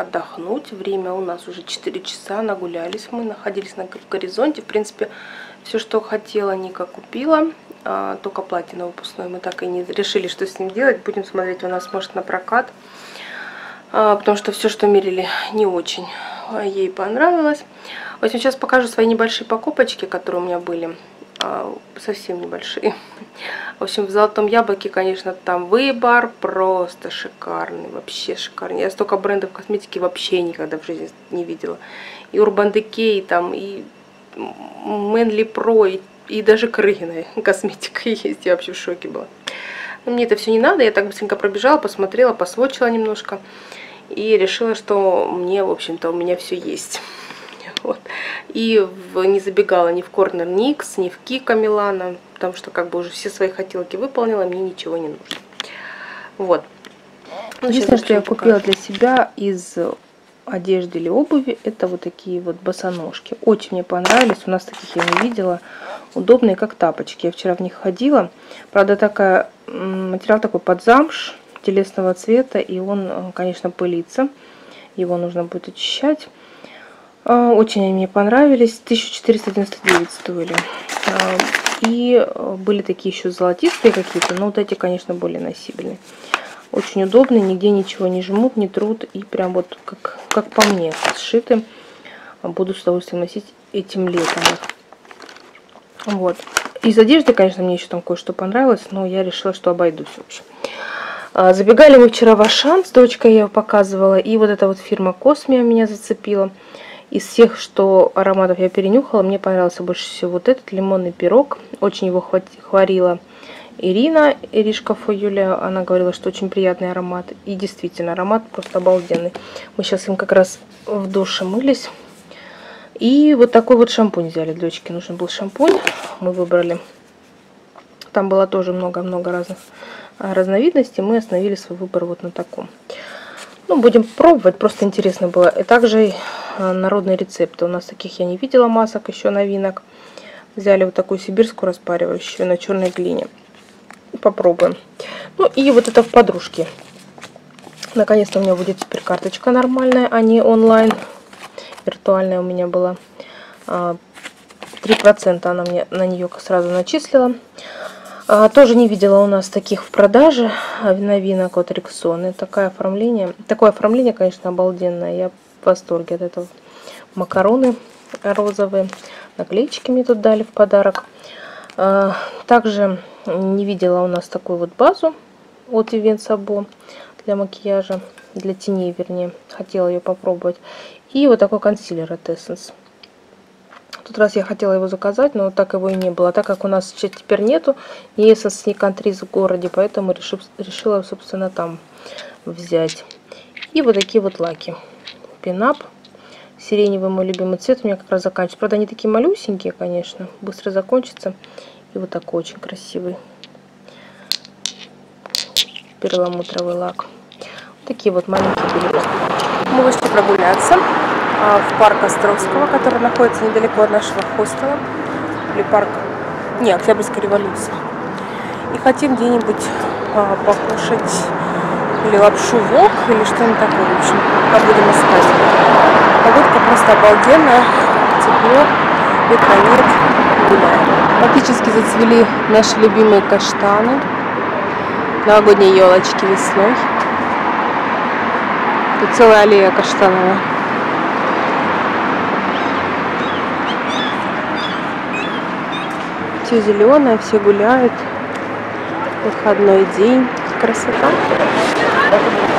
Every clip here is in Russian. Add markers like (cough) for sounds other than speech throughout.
отдохнуть. Время у нас уже 4 часа, нагулялись мы, находились на горизонте. В принципе, все, что хотела, Ника купила. А, только платье на выпускной мы так и не решили, что с ним делать. Будем смотреть, у нас может на прокат. А, потому что все, что мерили, не очень ей понравилось. В общем, сейчас покажу свои небольшие покупочки, которые у меня были. А, совсем небольшие. В общем, в Золотом Яблоке, конечно, там выбор просто шикарный, вообще шикарный. Я столько брендов косметики вообще никогда в жизни не видела. И Urban Decay, там, и Manly Pro, и, и даже Крыгина (laughs) косметика (laughs) есть. Я вообще в шоке была. Но мне это все не надо, я так быстренько пробежала, посмотрела, посвочила немножко. И решила, что мне, в общем-то, у меня все есть. (laughs) Вот. И в, не забегала ни в Corner Nix, ни в Кика Милана, потому что как бы уже все свои хотелки выполнила, мне ничего не нужно. Вот. Ну, Единственное, что я покажу. купила для себя из одежды или обуви, это вот такие вот босоножки. Очень мне понравились, у нас таких я не видела. Удобные, как тапочки. Я вчера в них ходила. Правда, такая, материал такой под замш, телесного цвета, и он, конечно, пылится. Его нужно будет очищать. А, очень они мне понравились. 1499 стоили. А, и а, были такие еще золотистые какие-то, но вот эти, конечно, более носибельные. Очень удобные, нигде ничего не жмут, не трут. И прям вот, как, как по мне, сшиты. Буду с удовольствием носить этим летом. Вот. Из одежды, конечно, мне еще там кое-что понравилось, но я решила, что обойдусь, в общем. Забегали мы вчера в Ашан, с дочкой я его показывала, и вот эта вот фирма Космия меня зацепила. Из всех, что ароматов я перенюхала, мне понравился больше всего вот этот лимонный пирог. Очень его хвалила Ирина, Иришка Юлия. Она говорила, что очень приятный аромат. И действительно, аромат просто обалденный. Мы сейчас им как раз в душе мылись. И вот такой вот шампунь взяли. Дочке нужен был шампунь. Мы выбрали. Там было тоже много-много разных разновидностей. Мы остановили свой выбор вот на таком. Ну, будем пробовать, просто интересно было. И также э, народные рецепты. У нас таких я не видела масок, еще новинок. Взяли вот такую сибирскую распаривающую на черной глине. Попробуем. Ну и вот это в подружке. Наконец-то у меня будет теперь карточка нормальная, а не онлайн. Виртуальная у меня была. 3% а, она мне на нее сразу начислила. А, тоже не видела у нас таких в продаже а, новинок от Рексоны. Такое оформление, такое оформление, конечно, обалденное. Я в восторге от этого. Макароны розовые. Наклеечки мне тут дали в подарок. Также не видела у нас такую вот базу от Sabo для макияжа, для теней, вернее. Хотела ее попробовать. И вот такой консилер от Essence тот раз я хотела его заказать, но так его и не было. Так как у нас теперь нету ни Essence, ни Country в городе, поэтому решив, решила, собственно, там взять. И вот такие вот лаки. Пинап. Сиреневый мой любимый цвет у меня как раз заканчивается. Правда, они такие малюсенькие, конечно. Быстро закончатся. И вот такой очень красивый. Перламутровый лак. Такие вот маленькие были. Мы вышли прогуляться. А, в парк Островского, который находится недалеко от нашего хостела. Или парк, не, Октябрьской революции. И хотим где-нибудь а, покушать или лапшу вок, или что-нибудь такое, в общем, а будем искать. Погодка просто обалденная, тепло, ветра нет, гуляем. Практически зацвели наши любимые каштаны, новогодние елочки весной. Тут целая аллея каштановая. все зеленое, все гуляют. Выходной день. Красота.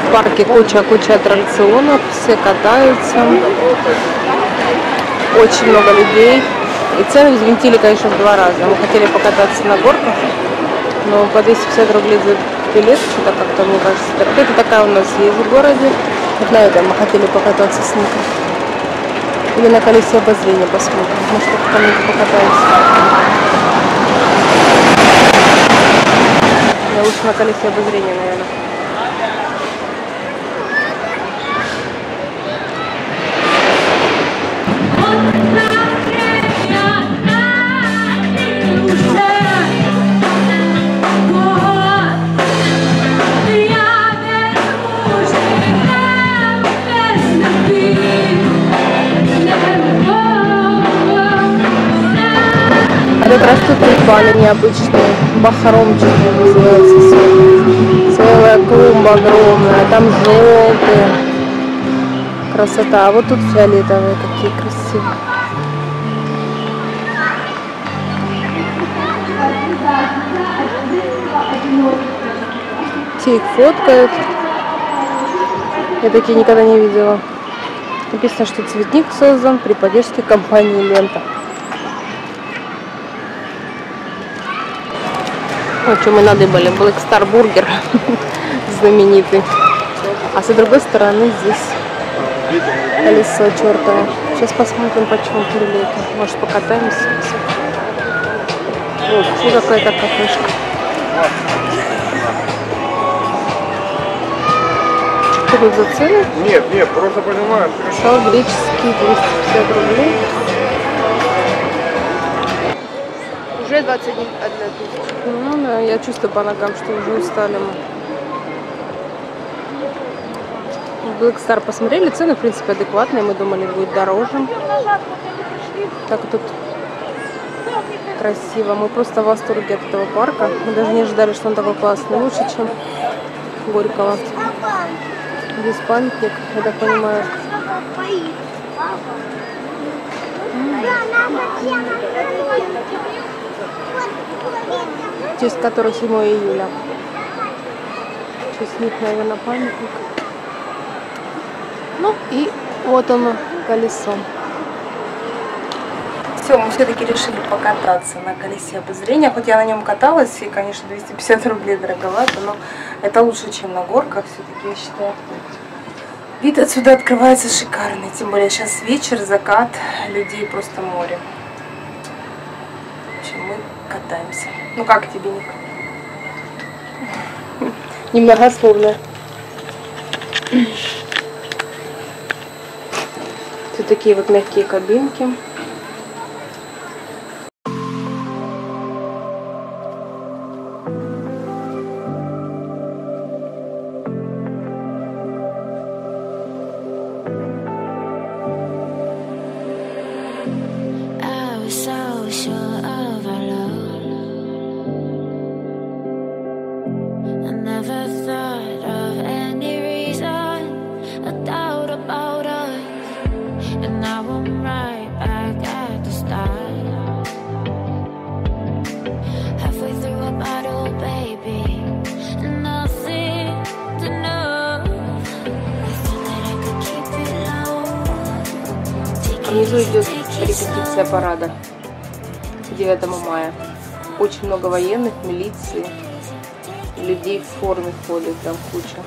В парке куча-куча аттракционов, все катаются. Очень много людей. И цены взвинтили, конечно, в два раза. Мы хотели покататься на горках, но по 250 рублей за билет, что-то как-то, мне кажется. Это такая у нас есть в городе. Вот на этом мы хотели покататься с Никой. Или на колесе обозрения посмотрим. Может, как-то покатаемся. Я лучше на колесе обозрения, наверное. Как растут тюльпаны необычные. Бахромчики называется. Целая клумба огромная. Там желтые. Красота. А вот тут фиолетовые какие красивые. Все их фоткают. Я такие никогда не видела. Написано, что цветник создан при поддержке компании «Лента». Вот что мы надыбали. Black Star Burger знаменитый. А с другой стороны здесь колесо чертово. Сейчас посмотрим, почему билеты. Может, покатаемся. Вот, и какая-то кафешка. Что тут за цены? Нет, нет, просто понимаешь. Сал греческий 250 рублей. Уже 21 тысяча. Ну да, я чувствую по ногам, что уже устали мы. Black Star посмотрели, цены в принципе адекватные, мы думали будет дороже. Так тут красиво, мы просто в восторге от этого парка. Мы даже не ожидали, что он такой классный, лучше, чем Горького. Здесь памятник, я так понимаю. В честь которого 7 июля. В честь них, наверное, памятник. Ну и вот оно, колесо. Все, мы все-таки решили покататься на колесе обозрения. Хоть я на нем каталась, и, конечно, 250 рублей дороговато, но это лучше, чем на горках, все-таки, я считаю. Вид отсюда открывается шикарный, тем более сейчас вечер, закат, людей просто море. Катаемся. Ну как тебе, Ник? (laughs) Немногословно. Тут такие вот мягкие кабинки. Внизу идет репетиция парада 9 мая. Очень много военных, милиции, людей в форме ходит там куча.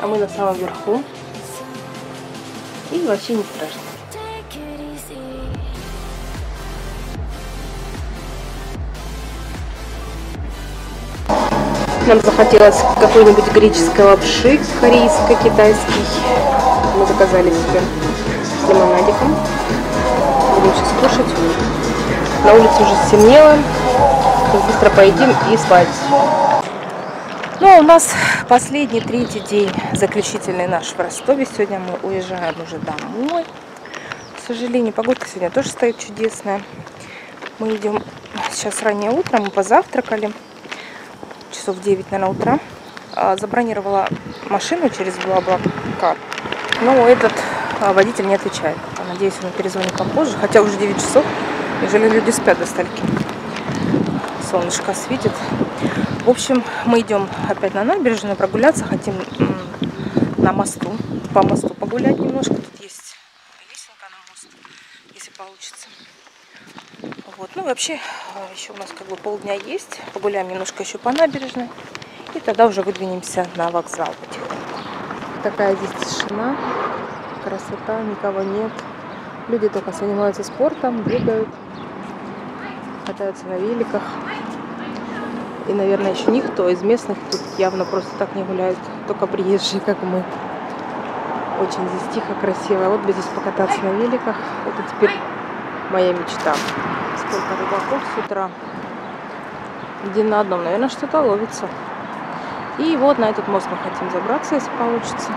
А мы на самом верху. И вообще не страшно. Нам захотелось какой-нибудь греческой лапши, корейской, китайской. Мы заказали себе с лимонадиком. Будем сейчас кушать. На улице уже стемнело. Быстро поедим и спать. Ну, а у нас последний, третий день, заключительный наш в Ростове. Сегодня мы уезжаем уже домой. К сожалению, погодка сегодня тоже стоит чудесная. Мы идем сейчас раннее утро, мы позавтракали часов 9, наверное, утра. А, Забронировала машину через Блаблакар. Но этот а, водитель не отвечает. пока. Надеюсь, он перезвонит попозже. Хотя уже 9 часов. Неужели люди спят до стольки? Солнышко светит. В общем, мы идем опять на набережную прогуляться. Хотим на мосту. По мосту погулять немножко. Тут есть лесенка на мост, если получится. Вот. Ну, вообще, а, еще у нас как бы полдня есть. Погуляем немножко еще по набережной. И тогда уже выдвинемся на вокзал. Такая здесь тишина, красота, никого нет. Люди только занимаются спортом, бегают, катаются на великах. И, наверное, еще никто из местных тут явно просто так не гуляет. Только приезжие, как мы. Очень здесь тихо, красиво. Вот бы здесь покататься на великах. Это теперь моя мечта. Сколько рыбаков с утра. Один на одном, наверное, что-то ловится. И вот на этот мост мы хотим забраться, если получится.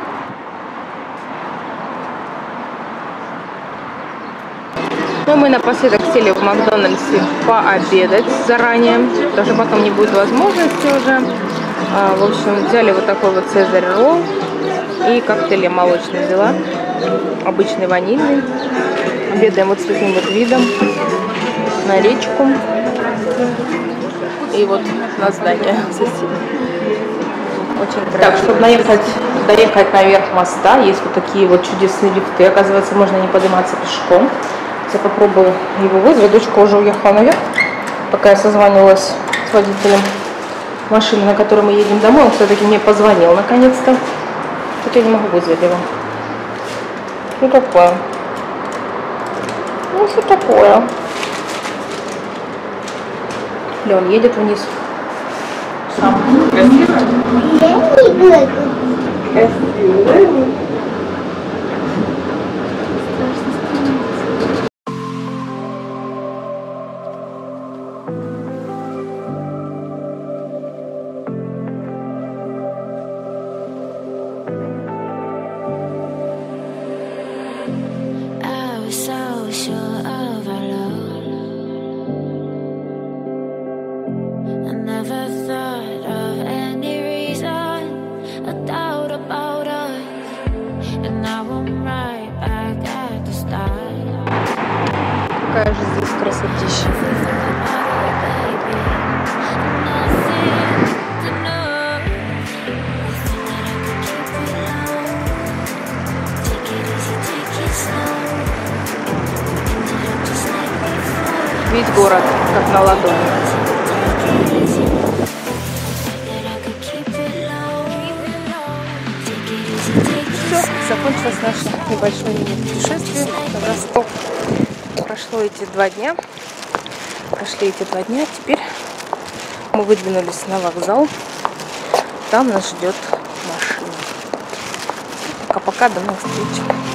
Ну, мы напоследок сели в Макдональдсе пообедать заранее, даже потом не будет возможности уже. А, в общем, взяли вот такой вот цезарь ролл и коктейли молочные взяла, обычный ванильный. Обедаем вот с таким вот видом на речку и вот на здание соседей. Очень красиво. Так, чтобы наехать, доехать наверх моста, есть вот такие вот чудесные лифты. Оказывается, можно не подниматься пешком. Я попробую его вызвать. Дочка уже уехала наверх, пока я созванивалась с водителем машины, на которой мы едем домой. Он все-таки мне позвонил наконец-то. Хотя я не могу вызвать его. Ну какое? Ну что такое? Лен едет вниз. Сам. Красиво? Красиво. Какая же здесь красотища. Весь город как на ладони. Все, закончилось наше небольшое мини-путешествие в Ростов. Прошло эти два дня. Прошли эти два дня. Теперь мы выдвинулись на вокзал. Там нас ждет машина. Пока-пока, до новых встреч.